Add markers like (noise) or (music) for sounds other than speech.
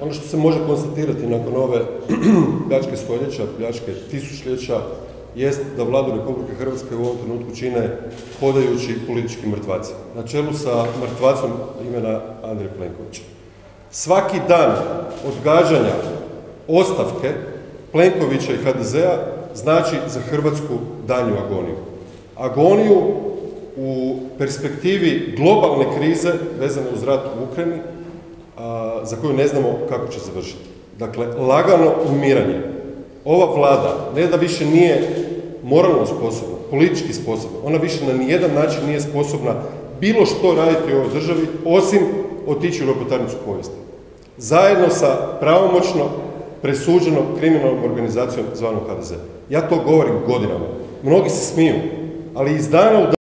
Ono što se može konstatirati nakon ove (clears throat) pljačke stoljeća, pljačke tisućljeća, jest da vladu Republike Hrvatske u ovom trenutku čine hodajući politički mrtvaci. Na čelu sa mrtvacom imena Andrej Plenković. Svaki dan odgađanja ostavke Plenkovića i HDZ-a znači za Hrvatsku danju agoniju. Agoniju u perspektivi globalne krize vezane uz rat u Ukrajini, za koju ne znamo kako će završiti. Dakle, lagano umiranje. Ova vlada ne da više nije moralno sposobna, politički sposobna, ona više na nijedan način nije sposobna bilo što raditi u ovoj državi, osim otići u ropotarnicu povijesti. Zajedno sa pravomoćno presuđenom kriminalnom organizacijom zvanom HDZ. Ja to govorim godinama. Mnogi se smiju, ali iz dana u